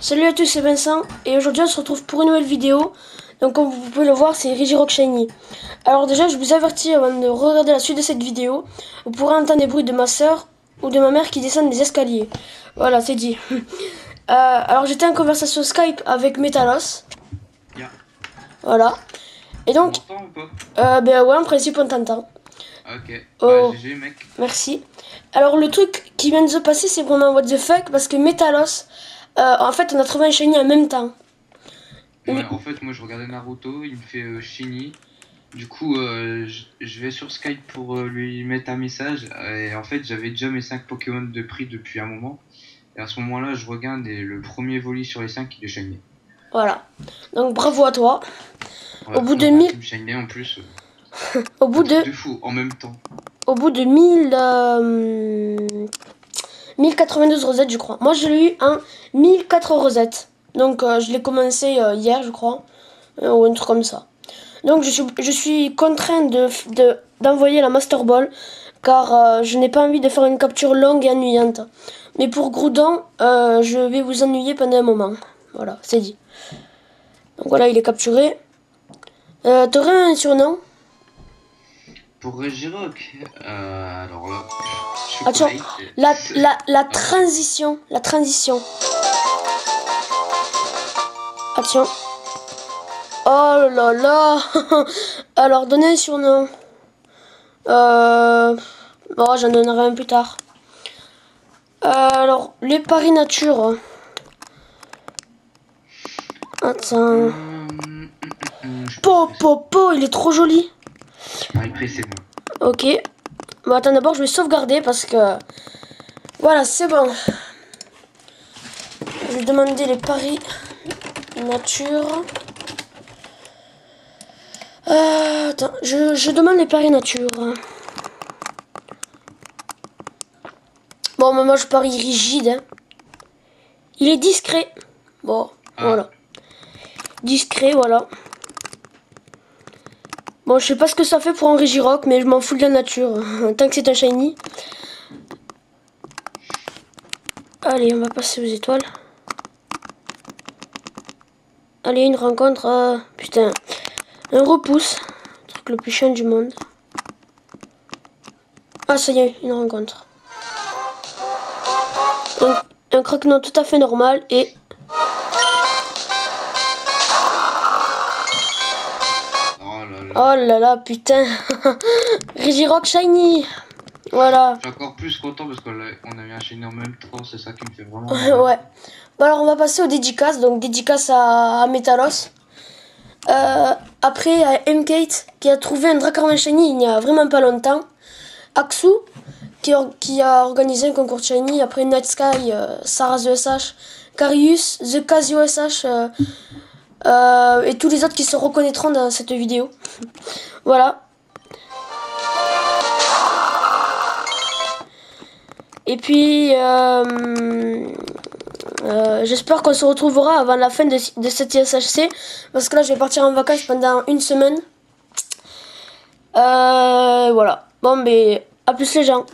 Salut à tous, c'est Vincent et aujourd'hui on se retrouve pour une nouvelle vidéo. Donc comme vous pouvez le voir, c'est Regirock Shiny. Alors déjà, je vous avertis avant de regarder la suite de cette vidéo, vous pourrez entendre des bruits de ma soeur ou de ma mère qui descendent des escaliers. Voilà, c'est dit. Euh, alors j'étais en conversation Skype avec Metalos. Yeah. Voilà. Et donc, m'entends ou pas? euh, ben ouais, en principe on t'entend. Ok. Oh. Bah, mec. Merci. Alors le truc qui vient de se passer, c'est vraiment what the fuck parce que Metalos, euh, en fait, on a trouvé un shiny en même temps. Ouais, en fait, moi je regardais Naruto, il me fait euh, Shiny. Du coup, euh, je- vais sur Skype pour euh, lui mettre un message. Et en fait, j'avais déjà mes 5 Pokémon de prix depuis un moment. Et à ce moment-là, je regarde et le premier voli sur les 5 il est Shiny. Voilà. Donc bravo à toi. Ouais, Au bout de on a mille- Team Shiny en plus. Au bout de, de fou en même temps. au bout de 1000, euh, 1092 rosettes, je crois. Moi, je l'ai eu en 1004 rosettes. Donc, euh, je l'ai commencé euh, hier, je crois. Euh, ou un truc comme ça. Donc, je suis, contraint de, de- d'envoyer la Master Ball. Car je n'ai pas envie de faire une capture longue et ennuyante. Mais pour Groudon, je vais vous ennuyer pendant un moment. Voilà, c'est dit. Donc voilà, il est capturé. T'aurais un surnom? Pour Regirock, euh, alors là. Attends, c'est- La, la, la transition, la transition. Attention. Oh là là. Alors, donnez un surnom. Euh... Bon, j'en donnerai un plus tard. Euh, alors, les paris nature. Attends. Hum, hum, hum, hum, po, il est trop joli. C'est moi. Ok. Bon, attends, d'abord, je vais sauvegarder parce que... Voilà, c'est bon. Je vais demander les paris nature. Euh, attends, je, je demande les paris nature. Bon, mais moi, je parie rigide. hein. Il est discret. Bon, Ah. voilà. Discret, voilà. Bon, je sais pas ce que ça fait pour un Regirock, mais je m'en fous de la nature. Tant que c'est un shiny. Allez, on va passer aux étoiles. Allez, une rencontre. euh, putain. Un repousse. Le truc le plus chiant du monde. Ah, ça y est, une rencontre. Un, un croque-non tout à fait normal et Oh là là. Putain. Regirock Shiny. Voilà. Je suis encore plus content parce qu'on a, on a eu un Shiny en même temps, c'est ça qui me fait vraiment. ouais. Bon alors on va passer aux dédicaces. Donc dédicace à, à Metalos. Euh, après à M-Kate qui a trouvé un Dracarman Shiny il n'y a vraiment pas longtemps. Axu qui, or- qui a organisé un concours de Shiny. Après Night Sky, euh, Sarah The SH, Carius, The Casio SH euh, euh, et tous les autres qui se reconnaîtront dans cette vidéo. voilà. Et puis, euh, euh, j'espère qu'on se retrouvera avant la fin de, de cette ISHC. Parce que là, je vais partir en vacances pendant une semaine. Voilà. Bon, mais à plus les gens.